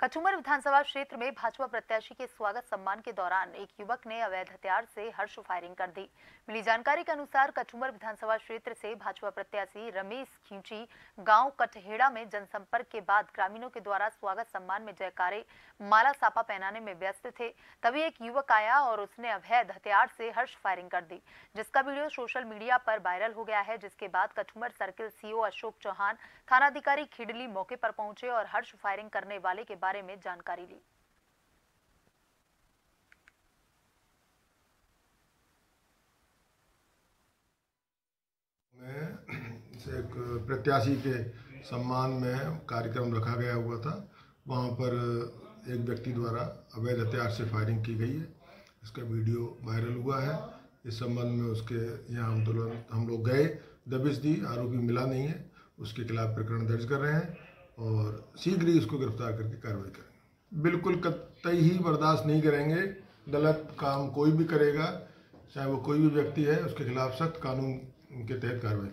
कचूमर विधानसभा क्षेत्र में भाजपा प्रत्याशी के स्वागत सम्मान के दौरान एक युवक ने अवैध हथियार से हर्ष फायरिंग कर दी। मिली जानकारी के अनुसार कचूमर विधानसभा क्षेत्र से भाजपा प्रत्याशी रमेश खींची गाँव कटहेड़ा में जनसंपर्क के बाद ग्रामीणों के द्वारा स्वागत सम्मान में जयकारे, माला सापा पहनाने में व्यस्त थे। तभी एक युवक आया और उसने अवैध हथियार से हर्ष फायरिंग कर दी। जिसका वीडियो सोशल मीडिया पर वायरल हो गया है, जिसके बाद कचूमर सर्किल सीओ अशोक चौहान, थानाधिकारी खिडली मौके पर पहुँचे और हर्ष फायरिंग करने वाले के बारे में जानकारी ली। एक प्रत्याशी के सम्मान में कार्यक्रम रखा गया हुआ था। वहाँ पर एक व्यक्ति द्वारा अवैध हथियार से फायरिंग की गई है। इसका वीडियो वायरल हुआ है। इस संबंध में उसके यहाँ आंदोलन हम लोग गए। दबिश दी, आरोपी मिला नहीं है। उसके खिलाफ प्रकरण दर्ज कर रहे हैं। और शीघ्र ही उसको गिरफ़्तार करके कार्रवाई करेंगे। बिल्कुल कतई ही बर्दाश्त नहीं करेंगे। गलत काम कोई भी करेगा, चाहे वो कोई भी व्यक्ति है, उसके खिलाफ सख्त कानून के तहत कार्रवाई